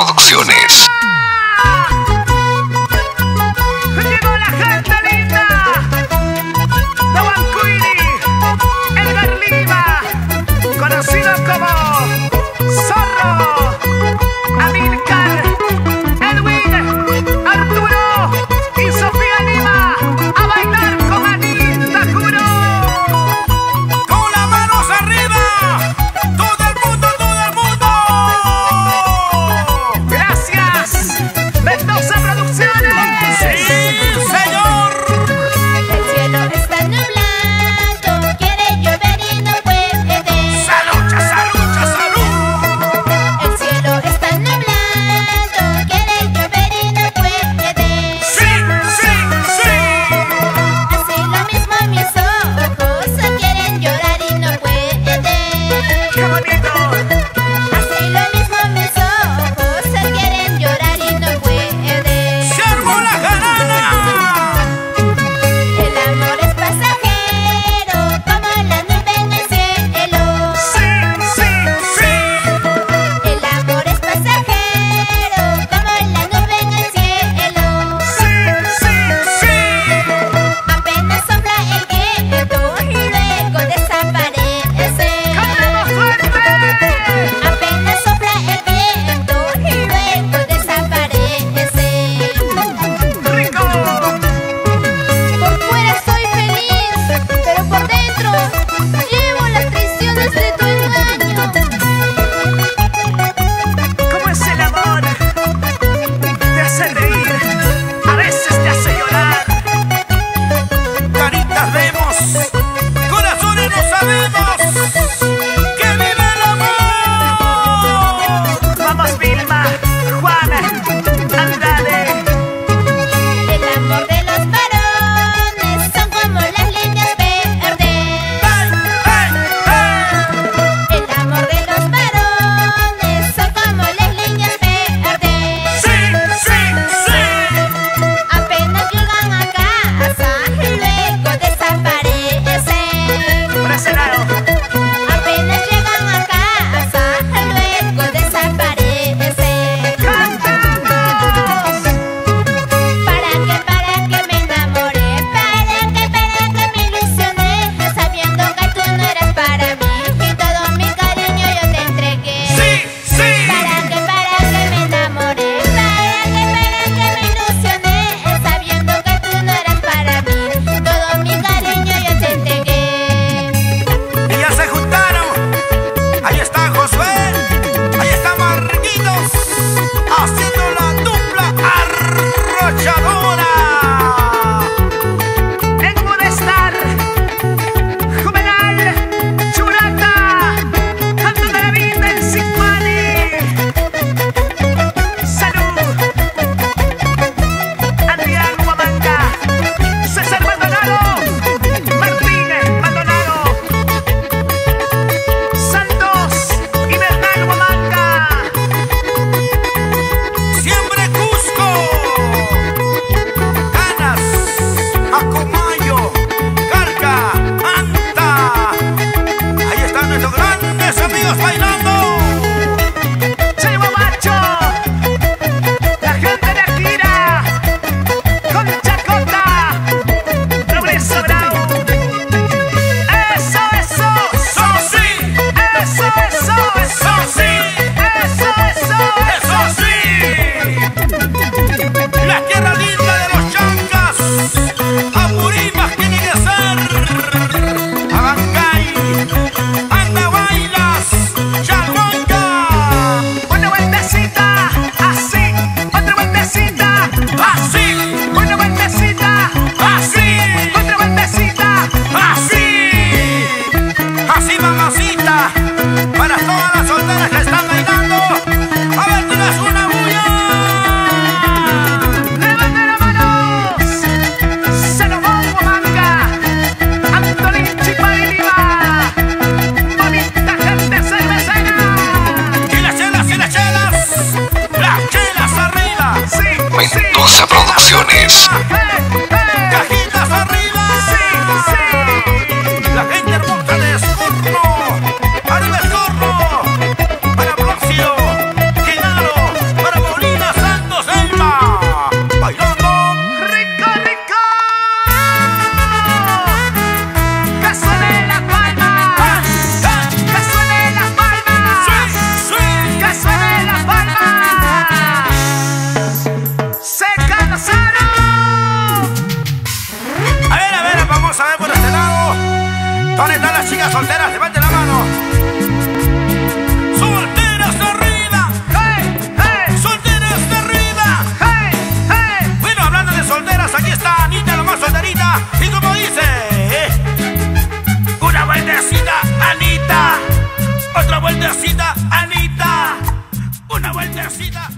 Producciones. ¿Dónde están las chicas solteras? Levanten la mano. Solteras arriba. Hey, hey. Solteras arriba. Hey, hey. Bueno, hablando de solteras, aquí está Anita, la más solterita. Y como dice, una vueltecita, Anita. Otra vueltecita, Anita. Una vueltecita.